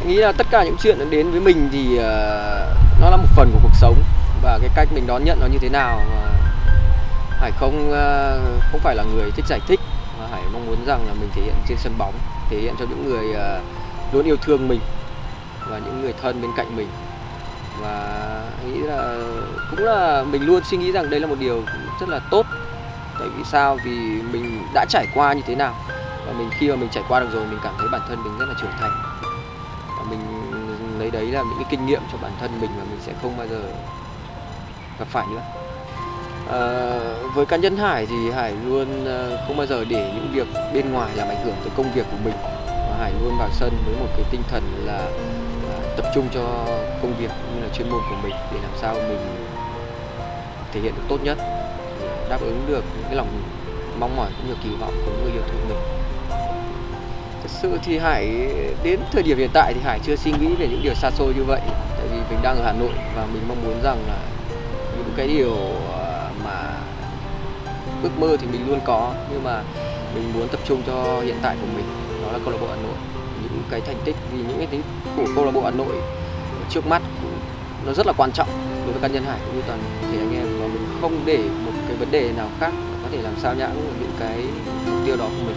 Anh nghĩ là tất cả những chuyện đến với mình thì uh, nó là một phần của cuộc sống. Và cái cách mình đón nhận nó như thế nào mà Hải không uh, không phải là người thích giải thích mà Hải mong muốn rằng là mình thể hiện trên sân bóng, thể hiện cho những người uh, luôn yêu thương mình và những người thân bên cạnh mình. Và nghĩ là cũng là mình luôn suy nghĩ rằng đây là một điều rất là tốt. Tại vì sao? Vì mình đã trải qua như thế nào. Và mình khi mà mình trải qua được rồi mình cảm thấy bản thân mình rất là trưởng thành đấy là những cái kinh nghiệm cho bản thân mình và mình sẽ không bao giờ gặp phải nữa. À, với cá nhân Hải thì Hải luôn ờ, không bao giờ để những việc bên ngoài làm ảnh hưởng tới công việc của mình. Và Hải luôn vào sân với một cái tinh thần là à, tập trung cho công việc cũng như là chuyên môn của mình để làm sao mình thể hiện được tốt nhất đáp ứng được những cái lòng mong mỏi cũng như kỳ vọng của người yêu thương mình thật sự thì Hải, đến thời điểm hiện tại thì Hải chưa suy nghĩ về những điều xa xôi như vậy. Tại vì mình đang ở Hà Nội và mình mong muốn rằng là những cái điều à, mà ước mơ thì mình luôn có, nhưng mà mình muốn tập trung cho hiện tại của mình, đó là câu lạc bộ Hà Nội. Những cái thành tích, vì những cái tính của câu lạc bộ Hà Nội trước mắt nó rất là quan trọng đối với cá nhân Hải cũng như toàn thể anh em. Và mình không để một cái vấn đề nào khác có thể làm sao nhãng những cái mục tiêu đó của mình.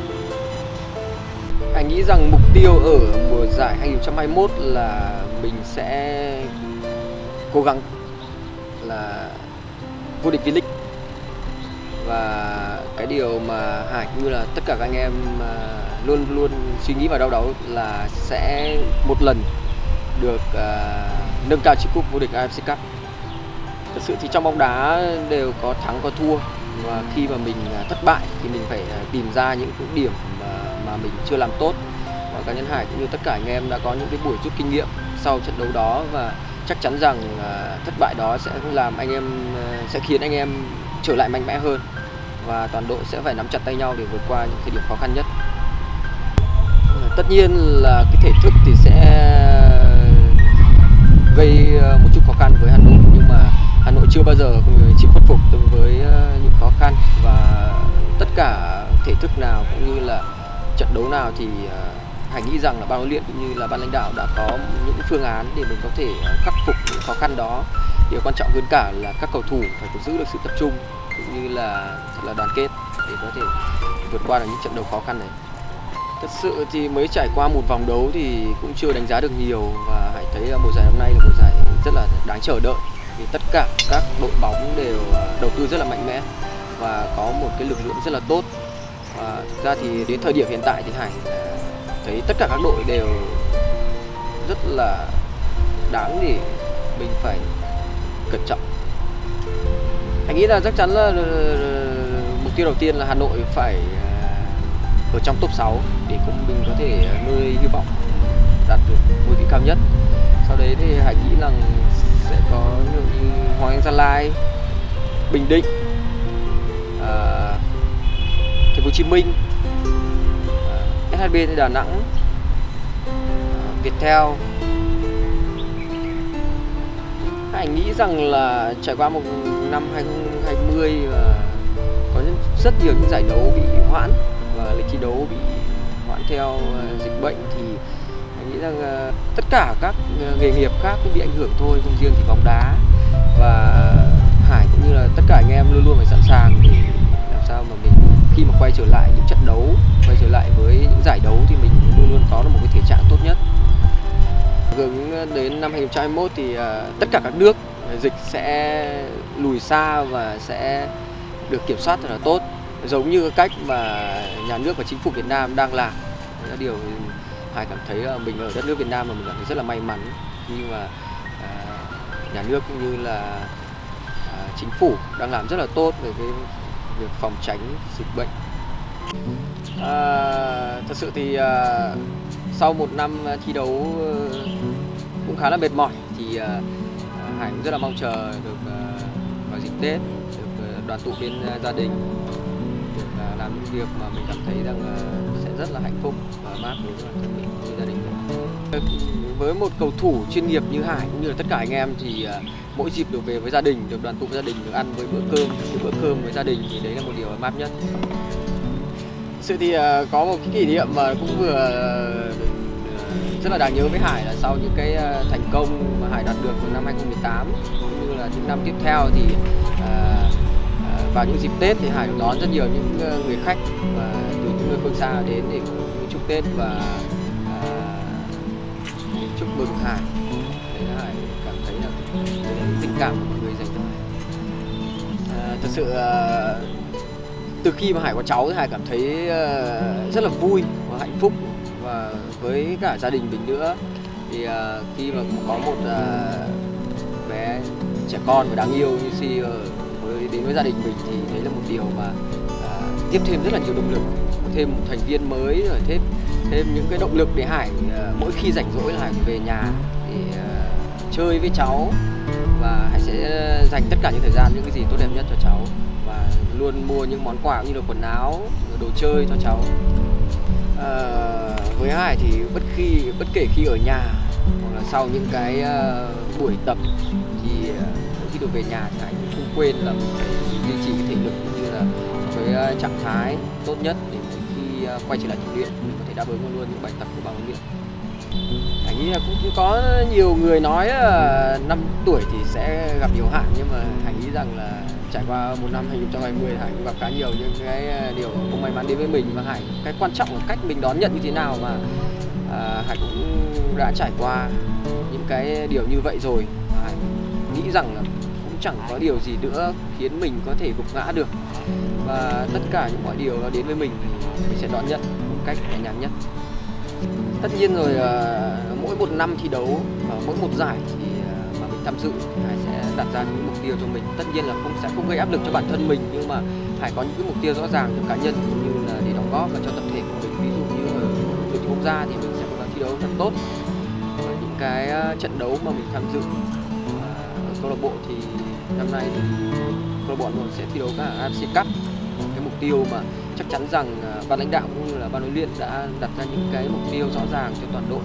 Anh nghĩ rằng mục tiêu ở mùa giải 2021 là mình sẽ cố gắng là vô địch V-League và cái điều mà Hải cũng như là tất cả các anh em à, luôn luôn suy nghĩ và đau đáu là sẽ một lần được uh, nâng cao chiếc cúp vô địch AFC Cup. Thật sự thì trong bóng đá đều có thắng có thua và khi mà mình à, thất bại thì mình phải tìm ra những cái điểm mà, mà mình chưa làm tốt. Và cá nhân Hải cũng như tất cả anh em đã có những cái buổi rút kinh nghiệm sau trận đấu đó và chắc chắn rằng uh, thất bại đó sẽ làm anh em uh, sẽ khiến anh em trở lại mạnh mẽ hơn và toàn đội sẽ phải nắm chặt tay nhau để vượt qua những thời điểm khó khăn nhất. Tất nhiên là cái thể thức thì sẽ gây ờ, một chút khó khăn với Hà Nội nhưng mà Hà Nội chưa bao giờ chịu khuất phục với ờ, những khó khăn và tất cả thể thức nào cũng như là trận đấu nào thì ờ, Hải nghĩ rằng là ban huấn luyện cũng như là ban lãnh đạo đã có những phương án để mình có thể ờ, khắc phục những khó khăn đó. Điều quan trọng hơn cả là các cầu thủ phải giữ được sự tập trung cũng như là thật là đoàn kết để có thể vượt qua được những trận đấu khó khăn này. Thật sự thì mới trải qua một vòng đấu thì cũng chưa đánh giá được nhiều và hãy thấy mùa giải năm nay là một giải rất là đáng chờ đợi. Vì tất cả các đội bóng đều ờ, đầu tư rất là mạnh mẽ và có một cái lực lượng rất là tốt à, thực ra thì đến thời điểm hiện tại thì Hải à, thấy tất cả các đội đều rất là đáng để mình phải cẩn trọng. Anh nghĩ là chắc chắn là ờ, mục tiêu đầu tiên là Hà Nội phải à, ở trong top 6 để cũng mình có thể nuôi hy vọng đạt được ngôi vị cao nhất. Sau đấy thì hãy nghĩ rằng sẽ có như Hoàng Anh Gia Lai Bình Định Thành phố Hồ Chí Minh à, shb, SHB Đà Nẵng à, Viettel. Hãy nghĩ rằng là trải qua một năm 2020 và có rất nhiều những giải đấu bị hoãn và lịch thi đấu bị hoãn theo à, dịch bệnh thì anh nghĩ rằng tất cả các nghề nghiệp khác cũng bị ảnh hưởng thôi không riêng chỉ bóng đá và Hải cũng như là tất cả anh em luôn luôn phải sẵn sàng để làm sao mà mình khi mà quay trở lại những trận đấu, quay trở lại với những giải đấu thì mình luôn luôn có được một cái thể trạng tốt nhất. Hướng đến năm 2021 thì à, tất cả các nước à, dịch sẽ lùi xa và sẽ được kiểm soát rất là tốt. Giống như cách mà nhà nước và chính phủ Việt Nam đang làm. Đấy là điều Hải cảm thấy là mình ở đất nước Việt Nam mà mình cảm thấy rất là may mắn. Khi mà à, nhà nước cũng như là chính phủ đang làm rất là tốt về cái việc phòng tránh dịch bệnh à, thật sự thì à, sau một năm thi đấu ờ, cũng khá là mệt mỏi thì à, à Hải cũng rất là mong chờ được à, vào dịp Tết được ờ, đoàn tụ bên à, gia đình được à, làm những việc mà mình cảm thấy rằng à, sẽ rất là hạnh phúc và mát đối với bản thân mình với gia đình mình. Với một cầu thủ chuyên nghiệp như Hải cũng như là tất cả anh em thì à, mỗi dịp được về với gia đình, được đoàn tụ với gia đình, được ăn với bữa cơm, với bữa cơm với gia đình thì đấy là một điều mát nhất. Sự thì à, có một cái kỷ niệm mà cũng vừa à, rất là đáng nhớ với Hải là sau những cái à, thành công mà Hải đạt được vào năm 2018 cũng như là những năm tiếp theo thì vào những dịp Tết thì Hải được đón rất nhiều những người khách và từ những nơi phương xa đến để chúc Tết và chúc mừng Hải tình cảm của người dành cho Hải. à, thật sự à, từ khi mà Hải có cháu thì Hải cảm thấy à, rất là vui và hạnh phúc. Và với cả gia đình mình nữa. Thì à, khi mà có một à, bé trẻ con và đáng yêu như Si với đến với gia đình mình thì đấy là một điều mà à, tiếp thêm rất là nhiều động lực. Thêm một thành viên mới rồi thêm thêm những cái động lực để Hải à, mỗi khi rảnh rỗi là Hải về nhà để à, chơi với cháu và Hải sẽ ờ, dành tất cả những thời gian những cái gì tốt đẹp nhất cho cháu. Và luôn mua những món quà cũng như là quần áo đồ chơi cho cháu. À, với Hải thì bất khi bất kể khi ở nhà hoặc là sau những cái uh, buổi tập thì uh, khi được về nhà thì Hải cũng không quên là mình phải duy trì cái thể lực cũng như là với uh, trạng thái tốt nhất để khi uh, quay trở lại tập luyện mình có thể đáp ứng luôn những bài tập của ban huấn luyện. Hải nghĩ là cũng có nhiều người nói là năm tuổi thì sẽ gặp nhiều hạn nhưng mà Hải nghĩ rằng là trải qua một năm 2020 Hải cũng gặp khá nhiều những cái điều không may mắn đến với mình. Và Hải cái quan trọng là cách mình đón nhận như thế nào mà à, Hải cũng đã trải qua những cái điều như vậy rồi. Hải nghĩ rằng là cũng chẳng có điều gì nữa khiến mình có thể gục ngã được. Và tất cả những mọi điều nó đến với mình thì mình sẽ đón nhận một cách nhẹ nhàng nhất tất nhiên rồi à, mỗi một năm thi đấu và mỗi một giải thì à, mà mình tham dự Hải sẽ đặt ra những mục tiêu cho mình. Tất nhiên là không, sẽ không gây áp lực cho bản thân mình, nhưng mà Hải có những cái mục tiêu rõ ràng cho cá nhân cũng như là để đóng góp và cho tập thể của mình. Ví dụ như ở đội tuyển quốc gia thì mình sẽ cố gắng thi đấu thật tốt. Và những cái à, trận đấu mà mình tham dự ở câu lạc bộ thì năm nay thì câu lạc bộ sẽ thi đấu cả AFC Cup. Cái mục tiêu mà chắc chắn rằng à, ban lãnh đạo cũng như là ban huấn luyện đã đặt ra những cái mục tiêu rõ ràng cho toàn đội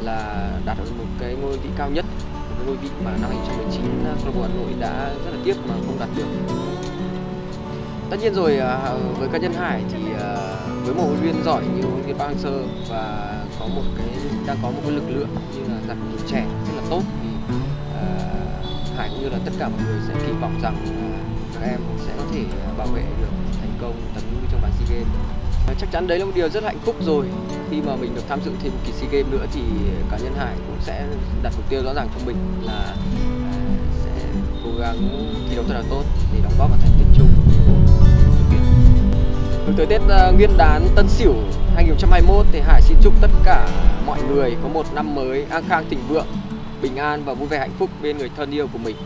là đạt được một cái ngôi vị cao nhất, một cái ngôi vị mà năm 2019 à, câu lạc bộ Hà Nội đã rất là tiếc mà không đạt được. Tất nhiên rồi à, với cá nhân Hải thì với một huấn luyện giỏi như huấn luyện Park Hang-seo và có một cái, đang có một cái lực lượng như là giặc thủ trẻ rất là tốt thì Hải cũng như là tất cả mọi người sẽ kỳ vọng rằng các em sẽ bảo vệ được thành công tấm huy chương vàng SEA Games. Chắc chắn đấy là một điều rất hạnh phúc rồi. Khi mà mình được tham dự thêm một kỳ SEA Games nữa thì cá nhân Hải cũng sẽ đặt mục tiêu rõ ràng cho mình là à, sẽ cố gắng thi đấu thật là tốt để đóng góp vào thành tích chung Hướng tới Tết à, Nguyên đán Tân Sửu 2021 thì Hải xin chúc tất cả mọi người có một năm mới an khang thịnh vượng, bình an và vui vẻ hạnh phúc bên người thân yêu của mình.